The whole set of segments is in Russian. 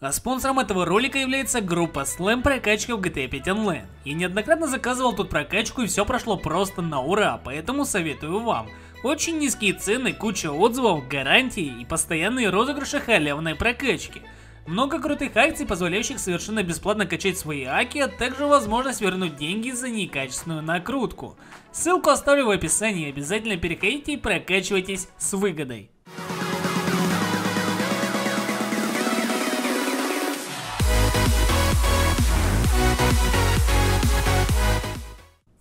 А спонсором этого ролика является группа Slam прокачка в GTA 5 Online. Я неоднократно заказывал тут прокачку и все прошло просто на ура, поэтому советую вам. Очень низкие цены, куча отзывов, гарантии и постоянные розыгрыши халявной прокачки. Много крутых акций, позволяющих совершенно бесплатно качать свои аки, а также возможность вернуть деньги за некачественную накрутку. Ссылку оставлю в описании, обязательно переходите и прокачивайтесь с выгодой.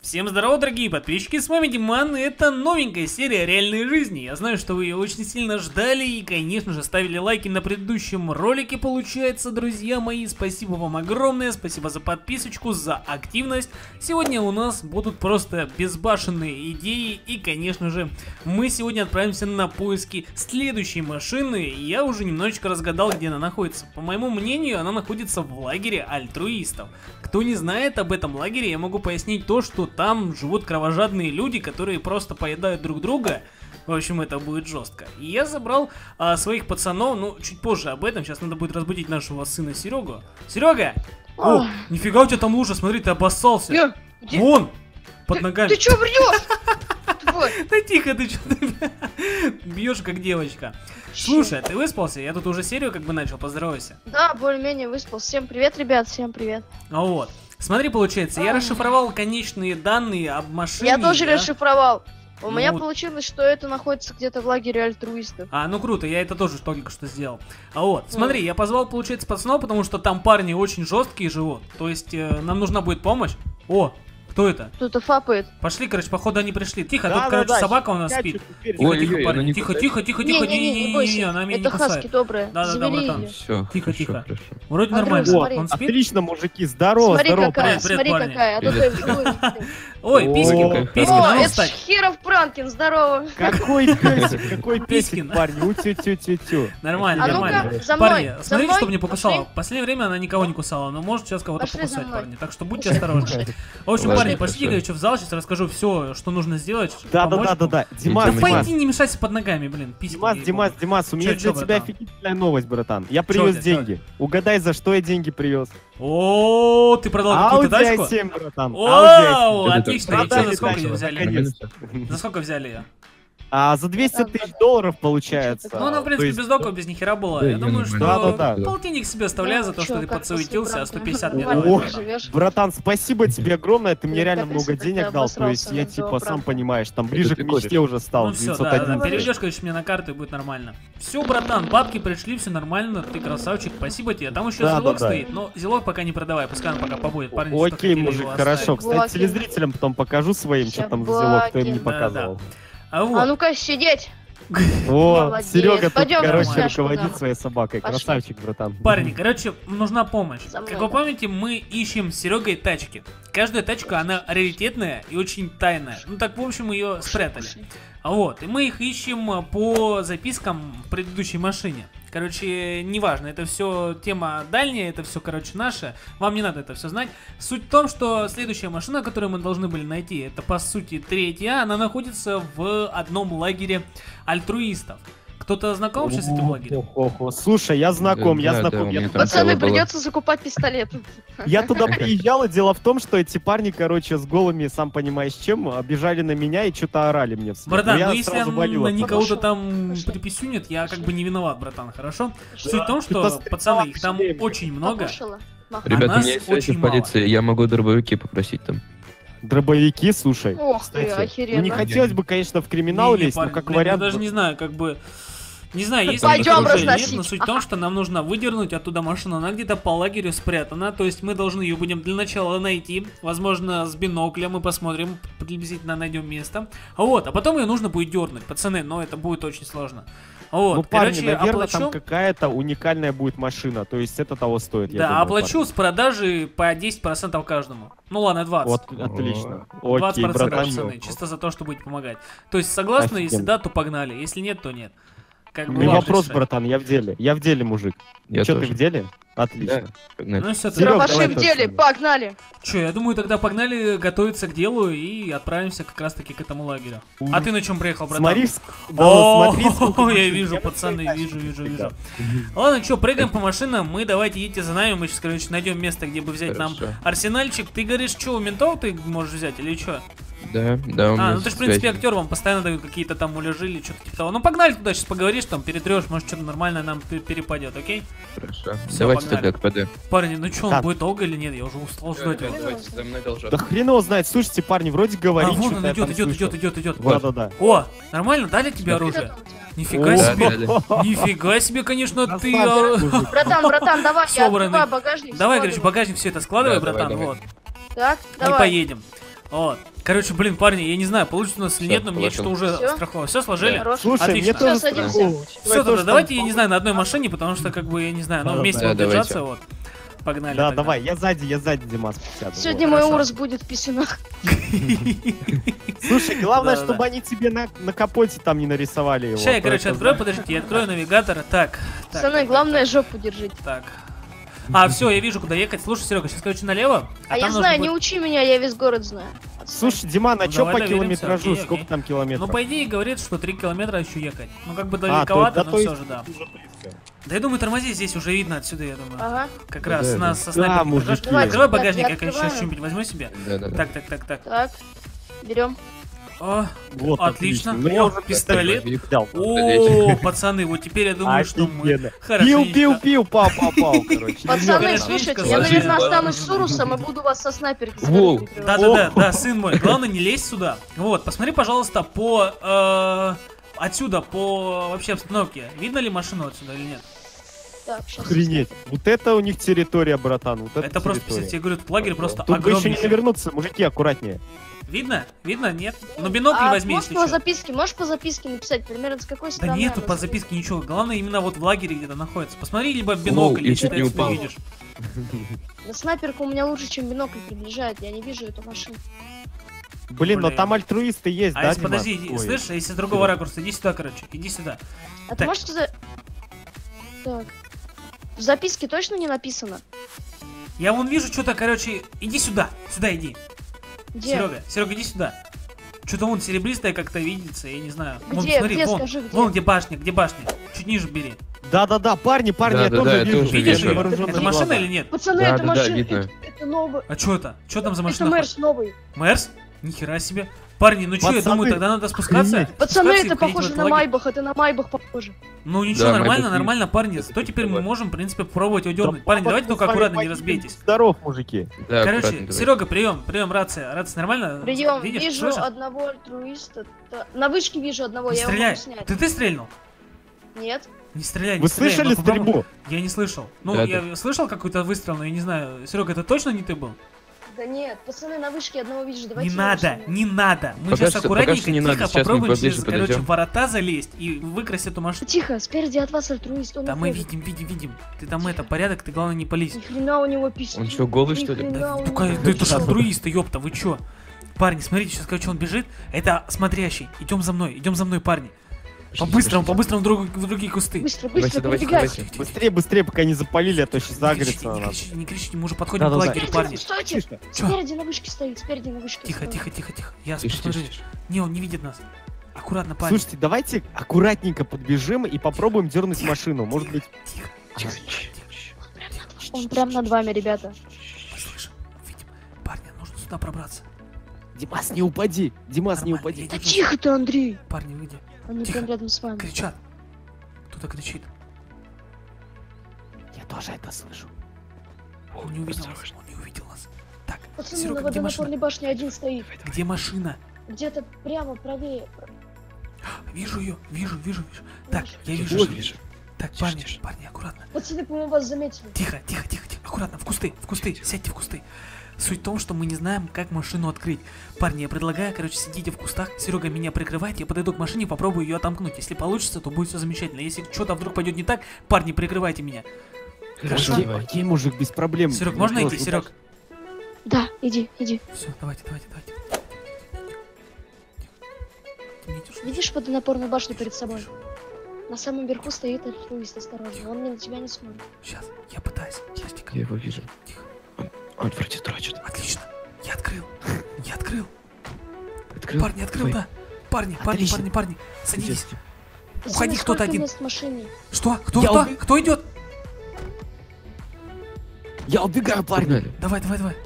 Всем здорово, дорогие подписчики, с вами Диман, и это новенькая серия реальной жизни. Я знаю, что вы ее очень сильно ждали и, конечно же, ставили лайки на предыдущем ролике, получается, друзья мои. Спасибо вам огромное, спасибо за подписочку, за активность. Сегодня у нас будут просто безбашенные идеи, и, конечно же, мы сегодня отправимся на поиски следующей машины. Я уже немножечко разгадал, где она находится. По моему мнению, она находится в лагере альтруистов. Кто не знает об этом лагере, я могу пояснить то, что там живут кровожадные люди, которые просто поедают друг друга. В общем, это будет жестко. И я забрал а, своих пацанов, ну, чуть позже об этом. Сейчас надо будет разбудить нашего сына Серегу. Серега! О, нифига у тебя там лужа, смотри, ты обоссался. Я- где- Вон! Под ногами. Ты чё врешь? Да тихо, ты что бьешь как девочка. Слушай, а ты выспался? Я тут уже серию как бы начал, поздоровайся. Да, более-менее выспал. Всем привет, ребят, всем привет. А вот. Смотри, получается, я расшифровал конечные данные об машине. Я тоже да? расшифровал. У Ну меня получилось, что это находится где-то в лагере альтруистов. А, ну круто, я это тоже только что сделал. А вот, смотри, я позвал, получается, пацанов, потому что там парни очень жесткие живут. То есть, э, нам нужна будет помощь. О, кто это? Кто-то фапает. Пошли, короче, походу они пришли. Тихо, тут, Да, да, короче, да, собака у нас спит. теперь? Тихо, парни, не тихо, кусает? тихо, тихо, тихо, Не-не-не, не не-не-не, бойся. она меня не Это хаски кусает. добрые. Да-да-да, Завели братан. Все, Тихо, тихо. Вроде нормально. смотри. Он спит? Отлично, мужики, здорово, Смотри здорово. какая, Привет, привет, смотри какая. А Привет. ты- Ой, О, Пискин, какая Пискин, О, а ну это встать. Херов Пранкин, здорово. Какой песик, какой песик, парни, утю-тю-тю-тю. Нормально, А нормально. Парни, смотрите, мной. чтобы не покусала. В последнее время она никого не кусала, но может сейчас кого-то покусать, парни. Так что будьте осторожны. В общем, парни, пошли, короче, в зал, сейчас расскажу все, что нужно сделать. Да, да, помочь да, да, вам. да. Димас, Да пойди, не мешайся под ногами, блин. Димас. Димас, Димас, у меня для тебя братан? офигительная новость, братан. Я привез деньги. Угадай, за что я деньги привез. О, ты продал какую-то Audi тачку? A7, братан. Audi Вау, Это отлично. И что, за сколько взяли? наконец. За сколько взяли ее? А за 200 тысяч долларов получается. Ну, она, в принципе, есть- без доков, без нихера была. Да, Я я думаю, что Да-да-да. полтинник себе оставляю за то, что ты подсуетился, а после 150 мне? О? Братан, спасибо тебе огромное, ты мне реально много денег дал, то есть я типа сам понимаешь, там ближе к мечте уже стал, Ну все, да, да, 911. переведешь, конечно, мне на карту и будет нормально. Все, братан, бабки пришли, все нормально, ты красавчик, спасибо тебе. Там еще Да, зелок да, да. стоит, но зелок пока не продавай, пускай он пока побудет. Парни, Окей, мужик, хорошо. Кстати, телезрителям потом покажу своим, что там за зелок, кто им не показывал. А А вот, ну-ка, сидеть. О, Молодец. Серега тут, Пойдем, короче, руководит своей собакой. Пошли. Красавчик, братан. парни, короче, нужна помощь. Как вы да. помните, мы ищем с Серегой тачки. Каждая тачка, она раритетная и очень тайная. Ну так, в общем, ее спрятали. А вот, и мы их ищем э, по запискам в предыдущей машине. Короче, неважно, это все тема дальняя, это все, короче, наше. Вам не надо это все знать. Суть в том, что следующая машина, которую мы должны были найти, это по сути третья, она находится в одном лагере альтруистов. Кто-то знаком вообще с этим лагерем? Охо, Слушай, я знаком, я знаком. Я туда- Пацаны, придется закупать пистолет. Я туда приезжал, и дело в том, что эти парни, короче, с голыми, сам понимаешь чем, обижали на меня и что-то орали мне вслед. Братан, Но я ну если сразу валил на никого-то там пошел. приписюнит, я как бы не виноват, братан, хорошо? Суть в том, ты что, посмотри, пацаны, их там вообще. очень много. Покушала. Ребята, у нас меня есть связи очень в полиции, я могу дробовики попросить там. Дробовики, слушай. Ох ты, Кстати, ну, не охеренно. хотелось бы, конечно, в криминал Не-не, лезть, но парень, как блин, вариант... Я даже не знаю, как бы... Не знаю, есть или нет, но суть в том, что нам нужно выдернуть оттуда машину. Она где-то по лагерю спрятана, то есть мы должны ее будем для начала найти. Возможно, с биноклем мы посмотрим, приблизительно найдем место. А вот, а потом ее нужно будет дернуть, пацаны, но это будет очень сложно. Вот, ну, парни, короче, наверное, оплачу... там какая-то уникальная будет машина, то есть это того стоит, я Да, думаю, оплачу с продажи по 10% каждому. Ну ладно, 20. парни. Вот, отлично. 20% Окей, братан. пацаны, чисто за то, что будете помогать. То есть согласны, если Офигенно. да, то погнали, если нет, то нет. Как Не вопрос, братан, я в деле. Я в деле, мужик. Я Че, ты тоже. в деле? Отлично. Да, погнали. Ну все, Дробаши давай в деле, погнали. Че, я думаю, тогда погнали готовиться к делу и отправимся как раз таки к этому лагерю. А ты на чем приехал, братан? Смотри, ск- да, О, я машин. вижу, пацаны, вижу, вижу, вижу. Ладно, что, прыгаем по машинам, мы давайте едьте за нами, мы сейчас, короче, найдем место, где бы взять нам арсенальчик. Ты говоришь, что, у ментов ты можешь взять или что? Да, да, у меня А, ну ты же, в принципе, актер, вам постоянно дают какие-то там муляжи или что-то типа того. Ну погнали туда, сейчас поговоришь, там перетрешь, может что-то нормальное нам пе- перепадет, окей? Хорошо. Всё, Давайте ПД. Парни, ну что, он будет долго или нет? Я уже устал ждать его. Давайте, за мной должок. Да хрен его знает. Слушайте, парни, вроде А, говорит, вон он идет, идет, идет, идет, идет. Да-да-да. О, нормально, дали тебе Что оружие? Нифига О, себе. Нифига себе, конечно, ты... А. Братан, братан, давай, я открываю багажник. Давай, короче, багажник все это складывай, братан, давай. вот. Так, И давай. поедем. Вот. Короче, блин, парни, я не знаю, получится у нас или нет, но мне что-то положил. уже Всё? страхово. Все сложили? Слушай, Отлично. мне тоже Всё, садимся. страхово. Все, тогда давайте, я не знаю, на одной машине, потому что, как бы, я не знаю, Да, вместе да, давайте. держаться, вот. Погнали. Да, тогда. давай, я сзади, я сзади, Димас, сяду. Сегодня мой хорошо. ужас будет в писюнах. Слушай, главное, Да-да-да. чтобы они тебе на, на капоте там не нарисовали его. Сейчас я, а короче, открою, подождите, я открою навигатор. Так, так, главное жопу держите. Так. А, все, я вижу, куда ехать. Слушай, Серега, сейчас, короче, налево. А там я нужно знаю, будет- не учи меня, я весь город знаю. Слушай, Диман, а Ну, чё давай по доверимся, километражу? окей, Сколько окей. там километров? Ну, по идее, говорит, что 3 километра еще ехать. Ну, как бы А, то- далековато, да, но то все есть же, да. Да я думаю, тормози здесь уже видно отсюда, я думаю. Ага. Как Да, раз да, нас да. со снайпером Да, мужики. Открывай так, багажник, я я, конечно, что-нибудь возьму себе. Да, да, да. Так, так, так, так. Так. Берем. О, Вот, Отлично. Я О, уже пистолет. о, пацаны, вот теперь я думаю, что мы. Пил, пил, пил, пау, пау, пау, короче. Пацаны, слушайте, ложись, я, наверное, останусь с Урусом и буду вас со снайперки с Воу. горы прикрывать. Да, да, да, да, сын мой. Главное, не лезь сюда. Вот, посмотри, пожалуйста, по э, отсюда, по вообще обстановке. Видно ли машину отсюда или нет? Так. Охренеть. Вот это у них территория, братан. Вот это, Это просто, территория. кстати, я говорю, тут лагерь просто Тут бы еще не огромный. навернуться, мужики, аккуратнее. Видно? Видно? Нет? Ну бинокль А возьми, можешь если по что. записке, можешь по записке написать, примерно с какой Да стороны? нету она по записке ничего. Главное именно вот в лагере где-то находится. Посмотри либо в бинокль, я если ты не видишь. Да снайперка у меня лучше, чем бинокль приближает, я не вижу эту машину. Блин, но там альтруисты есть, А да, если, подожди, иди, Ой. слышишь, а если с другого ракурса, иди сюда, короче, иди сюда. А ты Так. можешь сказать... Так. В записке точно не написано? Я вон вижу что-то, короче, иди сюда, сюда иди. Где? Серега, Серега, иди сюда. Что-то вон серебристое как-то видится, я не знаю. Вон, Где? смотри, Где? вон, Скажи, где? вон где башня, где башня. Чуть ниже бери. Да-да-да, парни, парни, Да, я да, тоже да, я вижу. тоже Видишь вижу. Вооруженные Это машина или нет? Пацаны, Да, это да, да, машина, видно. это, это новый. А что это? Что там за Это машина? Мерс новый. Мерс? Нихера себе. Парни, ну что, я думаю, тогда надо спускаться. охренеть. Пацаны, спускаться это похоже на. Майбах, это на Майбах похоже. Ну ничего, Да, нормально, нормально, парни. То теперь мы можем, в принципе, попробовать его дернуть. Да, Парни, давайте только аккуратно, не разбейтесь. Здоров, мужики. Да, Короче. Серега, прием, прием, рация. Рация нормально? Прием, Видишь, вижу слышишь? одного альтруиста. Та- На вышке вижу одного, Не я его стреляй. могу снять. Ты ты стрельнул? Нет? Не стреляй, не Вы стреляй. слышали попробуем. стрельбу? Я не слышал. Ну, Да, я слышал какой-то выстрел, но я не знаю. Серега, это точно не ты был? Да нет, пацаны, на вышке одного вижу, давайте не надо, не надо. Мы Пока сейчас что- аккуратненько, не тихо надо, сейчас попробуем через, короче, подойдем. ворота залезть и выкрасть эту машину. Тихо, спереди от вас альтруист, он Да мы видим, видим, видим. Ты там это, порядок, ты главное не пались. Ни хрена у него пистолет. Он что, голый, Ни что ли? Да, ну, да это же пистолет. альтруисты, ёпта, вы чё? Парни, смотрите, сейчас, короче, он бежит. Это смотрящий. Идем за мной, идем за мной, парни. По-быстрому, по-быстрому в, друг- в другие кусты. Быстро, Давайте, быстро, давайте, пробегай. давайте. Быстрее, быстрее, пока не запалили, а то сейчас Не загорится на не нас. кричите, не кричите, мы уже подходим к Да-да-да. лагерю, парни. Стойте, Тихо. Спереди на вышке стоит, спереди на вышке Тихо, стоит. тихо, тихо, тихо. Я тише. Не, он не видит нас. Аккуратно, парни. Слушайте, давайте аккуратненько подбежим и попробуем дернуть машину. Может быть... Тихо, Ага. Он прям над вами, ребята. мы слышим, видим. Парни, нужно сюда пробраться. Димас, не упади! Димас, не Нормально, упади! я Да тихо ты, Андрей. Парни, выйди. Они Тихо. прям рядом с вами. Кричат. Кто-то кричит. Я тоже это слышу. Он не увидел нас. Он не увидел нас. Так, Пацаны, на Серега, где машина? водонапорной башне один стоит. Где машина? Где-то прямо правее. Вижу ее, вижу, вижу, вижу. Так, Вижу. я вижу. Вот, вижу. Так, Тише, парни, тише. парни, аккуратно. Пацаны, по-моему, вас заметили. Тихо, тихо, тихо, тихо. Аккуратно, в кусты, в кусты. Сядьте в кусты. Суть в том, что мы не знаем, как машину открыть. Парни, я предлагаю, короче, сидите в кустах. Серега меня прикрывает, я подойду к машине, попробую ее отомкнуть. Если получится, то будет все замечательно. Если что-то вдруг пойдет не так, парни, прикрывайте меня. Хорошо, Окей, окей, мужик, без проблем. Серег, можно идти, Серег? Да, иди, иди. Все, давайте, давайте, давайте. Видишь водонапорную башню перед собой? На самом верху стоит альтруист, осторожно. Он на тебя не смотрит. Сейчас, я пытаюсь. Подожди-ка. Я его вижу. Тихо. Он, вроде дрочит. Отлично. Я открыл. Я открыл. Открыл. Парни, открыл, Давай. да. Парни, парни, Отлично. парни, парни. Садитесь. Пацаны, Уходи, кто-то один. мест в машине? Что? Кто, Я кто? убег- Кто идет? Я убегаю, парни. Погнали. Давай, давай, давай.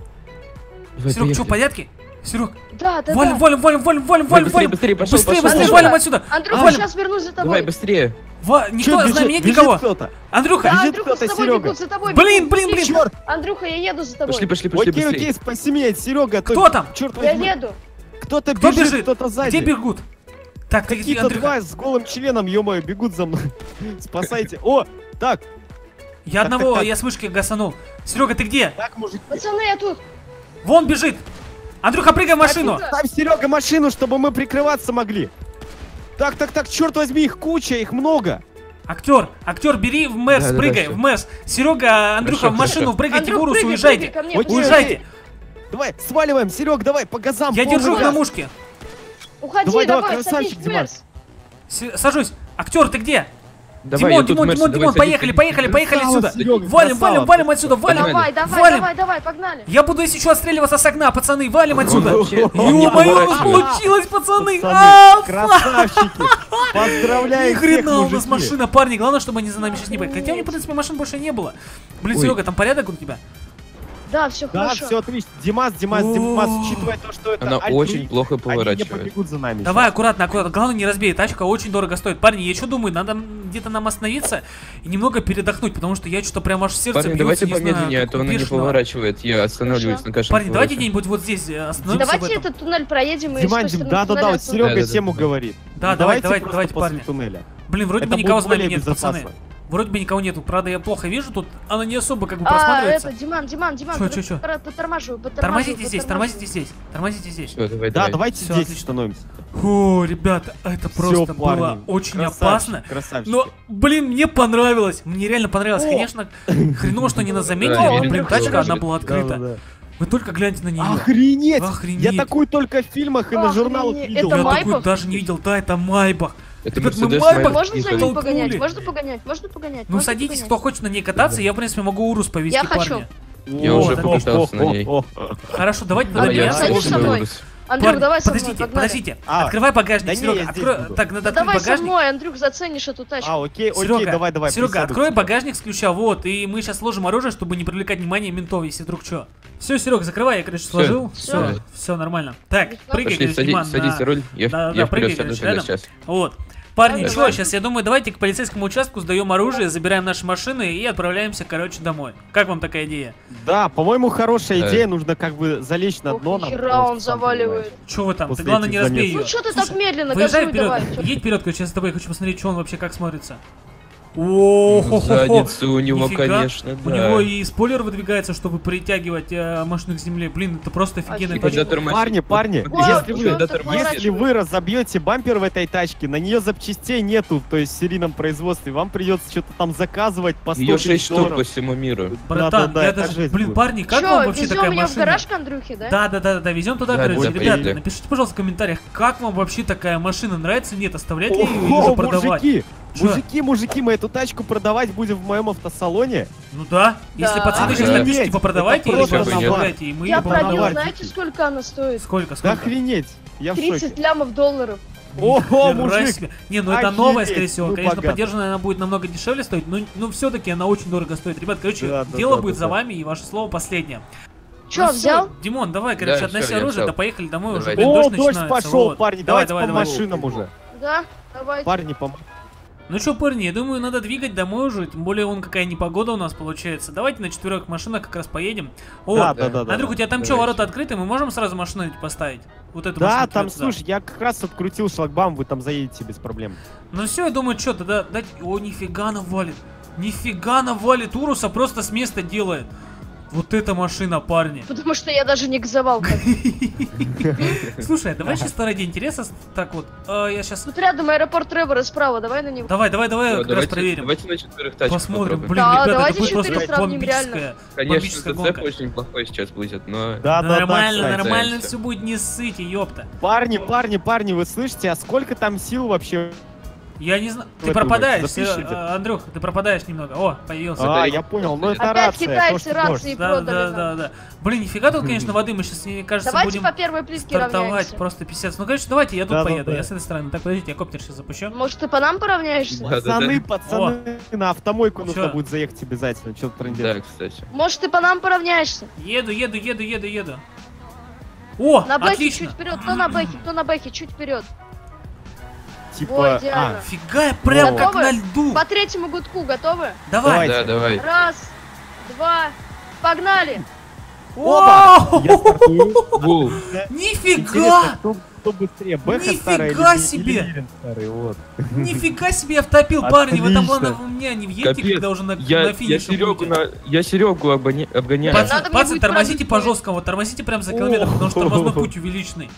Давай, Серег, что, в порядке? Серег, Да, да, валим, да. валим, валим, валим, валим, Давай, валим, быстрее, валим. быстрее, пошел, Быстрее, пошел. быстрее, Андрюха. валим отсюда. Андрюха, Валим. сейчас вернусь за тобой. Давай, быстрее. Ва- Чё, Никто, бежит- знаменит бежит никого. кто-то. Андрюха, Да, Бежит Андрюха, кто-то, за тобой Серега. бегут, за тобой Блин, бегут. блин, блин. Черт. Андрюха, я еду за тобой. Пошли, пошли, пошли, Окей, окей, быстрее. спаси меня, Серега. Кто там? Черт Я возьми. еду. Кто-то Кто бежит, бежит? кто-то сзади. где бегут? Так, Какие-то Андрюха, два с голым членом, ё-моё, бегут за мной. Спасайте. О, так, я Так, одного, так, так. я с вышки гасанул. Серега, ты где? так, мужики. Пацаны, я тут. Вон бежит. Андрюха, прыгай в машину. Ставь, Серега, машину, чтобы мы прикрываться могли. Так, так, так, черт возьми, их куча, их много. Актер, актер, бери в Мерс, Да-да-да, прыгай, всё. в Мерс. Серега, Андрюха, Хорошо, в машину, хорошо. прыгайте Андрюх, в Урус, прыгай, уезжайте. прыгай мне, Окей, Уезжайте. Давай, сваливаем, Серег, давай, по газам. Я держу их газ. на мушке. Уходи, Давай, давай, давай, красавчик, садись в Диман. Мерс. С- Сажусь. Актер, ты где? Давай, Димон, Димон, Димон, Димон, поехали, поехали, поехали отсюда. Серега, Валим, валим, валим отсюда, валим. Давай, давай, Валим. давай, давай, погнали. Я буду если еще отстреливаться с окна, пацаны, валим отсюда. Ё-моё, получилось, пацаны. А, красавчики. Ни Поздравляю всех, хрена у нас машина, парни, главное, чтобы они за нами сейчас не поехали. Хотя у меня, в принципе, машин больше не было. Блин. Серега, там порядок у тебя? Да, все Да, хорошо. все отлично. Димас, Димас, Димас, учитывая то, что это Она альтруист, очень плохо поворачивает. за нами. Давай, аккуратно, аккуратно. Главное, не разбей. Тачка очень дорого стоит. Парни, я что думаю, надо где-то нам остановиться и немного передохнуть, потому что я что-то прям аж сердце Парни, бьется, давайте помедленнее, а то она не поворачивает. Я останавливаюсь Хорошо. на каждом Парни, давайте где-нибудь вот здесь э, остановимся Давайте в этот туннель проедем и Диман, Дим, да, да, да, туннеля вот. Серега Да-да-да. тему говорит. Да, давайте, давайте давайте, парни. туннеля. Блин, вроде бы никого с нами нет, пацаны. Вроде бы никого нету. Правда, я плохо вижу тут. Она не особо как бы А, просматривается. это, Диман, Диман, Диман, чё, чё? пора- подтормаживай, подтормаживай, Тормозите здесь, тормозите здесь. Тормозите здесь. Всё, давай, Да, давай. давайте Всё, здесь отлично. остановимся. О, ребята, это просто было парни, очень красавчики, опасно. Красавчики. Но, блин, мне понравилось. Мне реально понравилось. О! Конечно, хреново, что не нас заметили, Да, но, блин, что тачка, она была открыта. Вы только гляньте на нее. Охренеть! Охренеть. Я такую только в фильмах и на журналах видел. Я такую даже не видел. Да, это Майбах. Это Ребят, мы Майбах- Можно за ним погонять? Можно погонять? Можно погонять? Ну, Можно садитесь, погонять? кто хочет на ней кататься. Я, в принципе, могу Урус повезти, Я хочу. парни. Я О, уже да. покатался на ней. Хорошо, давайте тогда я со мной. Урус. Андрюх, Парни, давай со мной, подождите, погнали. подождите. А, Открывай багажник, да не, Серега. здесь Открой... Так, надо Да открыть давай со багажник. мной, Андрюх, заценишь эту тачку. А, окей, окей, Серега, давай, давай. Серега, присядуй. открой багажник с ключа, вот, и мы сейчас сложим оружие, чтобы не привлекать внимание ментов, если вдруг что. Все, Серега, закрывай, я, короче, сложил. Все, Всё. все нормально. Так, прыгай, Пошли, короче, садись, садись на- руль. Я, Да, да, я прыгай, вперед сяду короче, тогда рядом. сейчас. Вот. Парни, давай. сейчас, я думаю, давайте к полицейскому участку сдаем оружие, забираем наши машины и отправляемся, короче, домой. Как вам такая идея? Да, по-моему, хорошая Да. идея. Нужно как бы залечь на дно. просто, он заваливает. Че вы там? Ты главное не этих разбей ее. Ну что ты так медленно? Выезжай вперед, едь вперед, короче, я с тобой хочу посмотреть, что он вообще как смотрится. О, хо Задница у него, Нифига. конечно, У да. него и спойлер выдвигается, чтобы притягивать э, машину к земле. Блин, это просто тормозит- Парни, парни, Вот если вы, если вы разобьете бампер в этой тачке, на нее запчастей нету, то есть в серийном производстве, вам придется что-то там заказывать по 100 Ее тысяч 6 штук по всему миру. Братан, Да-да-да, я это даже... Блин, будет. парни, как Чё, вам вообще такая в машина? гараж к Андрюхе, да? Да, да, да, да, везем туда, Да, короче. да, Ребята, напишите, пожалуйста, в комментариях, как вам вообще такая машина нравится, нет, оставлять ли ее или продавать? мужики? Мужики, мужики, мы эту тачку продавать будем в моем автосалоне. Ну да, если Да. пацаны сейчас напишите, типа продавайте или оставляйте, и мы Я пробил, знаете, сколько она стоит? Сколько, сколько? охренеть, я в 30 шоке. лямов долларов. Ого, мужик. Не, ну это новая, скорее всего. ну, Конечно, богато. поддержанная она будет намного дешевле стоить, но, но все-таки она очень дорого стоит. Ребят, короче, Да, да, дело да, будет за вами, и ваше слово последнее. Чё, Ну взял? Димон, давай, короче, относи оружие, да поехали домой, уже, О, дождь пошел, вот. парни, Давай, давайте давай, по давай. машинам уже. Да, давай. Парни, по Ну что, парни, я думаю, надо двигать домой уже, тем более он какая непогода у нас получается. Давайте на четверых машинах как раз поедем. О, Да, да, да, да. Андрюх, у тебя там что, Давайте. ворота открыты? Мы можем сразу машину поставить? Вот эту Да, там, туда. слушай, я как раз открутил шлагбаум, вы там заедете без проблем. Ну все, я думаю, что тогда дать... О, нифига навалит. Нифига навалит. Уруса просто с места делает. Вот эта машина, парни. Потому что я даже не газовал. Слушай, давай сейчас ради интереса так вот. а, я сейчас. Тут рядом аэропорт Тревора справа, давай на него. Давай, давай, давай, как раз проверим. давайте на четверых тачках Посмотрим. Блин, Да, ребята, это давайте будет просто четыре сравним, бомбическая. Конечно, гонка. очень плохой сейчас будет, но... Да, да, Нормально, нормально все будет, не ссыте, ёпта. Парни, парни, парни, вы слышите, а сколько там сил вообще Я не знаю. Ты пропадаешь, э, э, Андрюх, ты пропадаешь немного. О, появился. А, я понял, ну это Опять рация. китайцы рации. Да, продали да, да, да. Блин, нифига тут, конечно, воды. Мы сейчас, мне кажется, Давайте будем по первой плитке стартовать. равняемся. Просто писец. Ну, конечно, давайте, я тут Да, да, поеду. да. Я с этой стороны. Так, подождите, я коптер сейчас запущу. Может, ты по нам поравняешься? Да, да, Пацаны, да. пацаны, на автомойку нужно будет заехать обязательно. Что-то Да, трындец. кстати. Может, ты по нам поравняешься? Еду, еду, еду, еду, еду. О, На бэхе отлично. чуть вперед, кто на бэхе, кто на бэхе, чуть вперед. Типа, идеально. а, Фига, я прям О. как на Готовы? льду. По третьему гудку готовы? Давай. Да, давай. Раз, два, погнали! Опа! Нифига! Кто, быстрее, Бэха Нифига старая или, себе! или Мирин старый, вот. Нифига себе я втопил, парни. Вы там главное, вы меня не въедете, когда уже на, Я, на я финише я Серегу обгоня- обгоняю. Пацан- Пацаны, тормозите по жесткому, тормозите прям за километр, потому что тормозной путь увеличенный.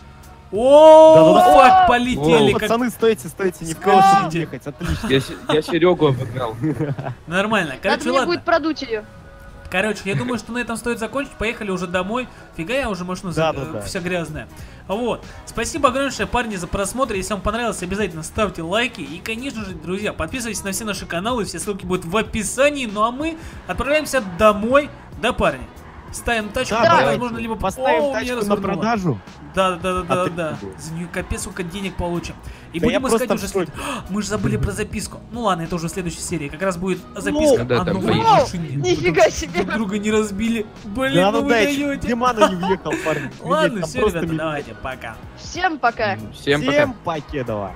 О, фак, полетели. Как- пацаны, стойте, стойте, не в кого ехать, отлично. Я, Се- я Серегу обогнал. Нормально. Короче, ладно. будет продуть ее. Короче, я думаю, что на этом стоит закончить. Поехали уже домой. Фига я уже машину Да, за- да, да. вся грязная. Вот. Спасибо огромное, парни, за просмотр. Если вам понравилось, обязательно ставьте лайки. И, конечно же, друзья, подписывайтесь на все наши каналы. Все ссылки будут в описании. Ну а мы отправляемся домой. Да, парни? Ставим тачку, Да, давайте. возможно, либо Поставим О, тачку на продажу. Да, да, да, да, А да, да. За нее капец, сколько денег получим. И Да будем искать уже след- А, Мы же забыли про записку. Ну ладно, это уже в следующей серии. Как раз будет записка. Да, а там ну вы поедешь. в машине. Нифига себе. Друг друга не разбили. Блин, Да, ну ну вы даете. Димана не въехал, парень. Ладно, все, ребята, давайте, пока. Всем пока. Всем пока. Всем покедова.